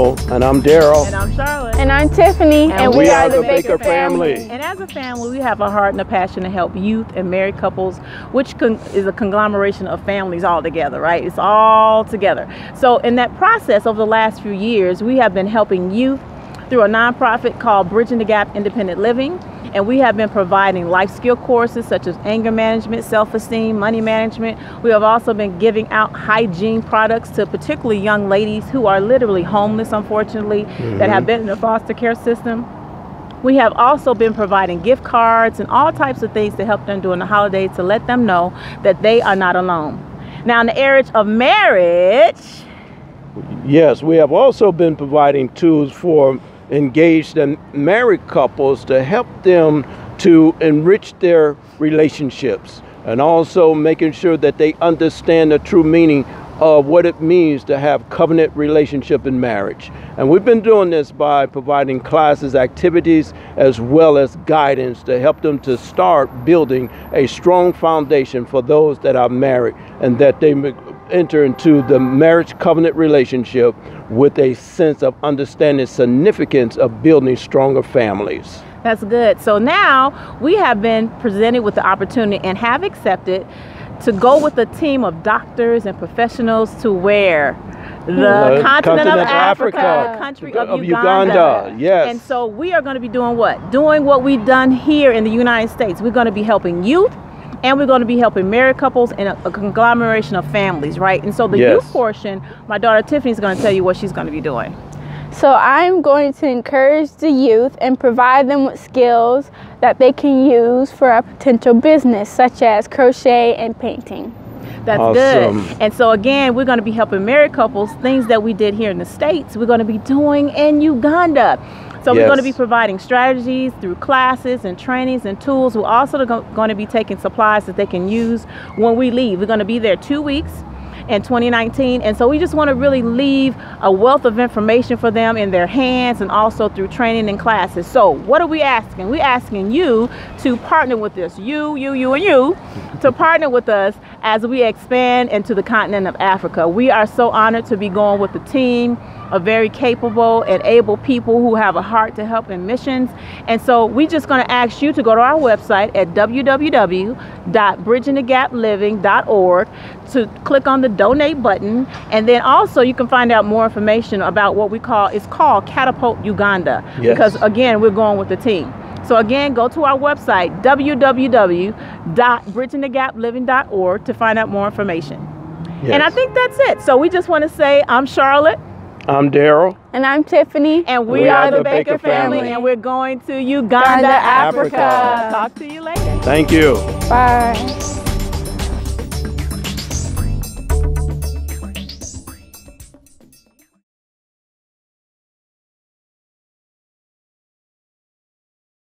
Campbell. And I'm Daryl. And I'm Charlotte. And I'm Tiffany. And, and we, we, are, the, Baker, Baker family. family. And as a family, we have a heart and a passion to help youth and married couples, which is a conglomeration of families all together, right? It's all together. So, in that process over the last few years, we have been helping youth through a nonprofit called Bridging the Gap Independent Living. And we have been providing life skill courses such as anger management, self esteem, money management. We have also been giving out hygiene products to particularly young ladies who are literally homeless, unfortunately, mm-hmm. that have been in the foster care system. We have also been providing gift cards and all types of things to help them during the holidays to let them know that they are not alone. Now, in the area of marriage, yes, we have also been providing tools for engaged and married couples to help them to enrich their relationships and also making sure that they understand the true meaning of what it means to have covenant relationship in marriage. And we've been doing this by providing classes, activities, as well as guidance to help them to start building a strong foundation for those that are married and that they enter into the marriage covenant relationship with a sense of understanding significance of building stronger families. That's good. So now we have been presented with the opportunity and have accepted to go with a team of doctors and professionals to where the, the continent, continent, of Africa, Africa, the country of, of Uganda. Uganda. Yes. And so we are going to be doing what? Doing what we've done here in the United States. We're going to be helping youth and we're going to be helping married couples and a, a conglomeration of families, right? And so the yes. youth portion, my daughter Tiffany is going to tell you what she's going to be doing. So I'm going to encourage the youth and provide them with skills that they can use for a potential business, such as crochet and painting. That's awesome. good. And so again, we're going to be helping married couples. Things that we did here in the states, we're going to be doing in Uganda. So yes. we're going to be providing strategies through classes and trainings and tools. We're also going to be taking supplies that they can use when we leave. We're going to be there two weeks in 2019. And so we just want to really leave a wealth of information for them in their hands and also through training and classes. So what are we asking? We're asking you to partner with us, you, you, you, and you, to partner with us as we expand into the continent of Africa. We are so honored to be going with the team of very capable and able people who have a heart to help in missions. And so we're just going to ask you to go to our website at www.bridgingthegapliving.org to click on the donate button. And then also you can find out more information about what we call, it's called Catapult Uganda. Yes. Because again, we're going with the team. So again, go to our website, www.bridgingthegapliving.org to find out more information. Yes. And I think that's it. So we just want to say I'm Charlotte. I'm Daryl. And I'm Tiffany. And we, we are, are, the, Baker, Baker family. family. And we're going to Uganda, Uganda Africa. Africa. Talk to you later. Thank you. Bye.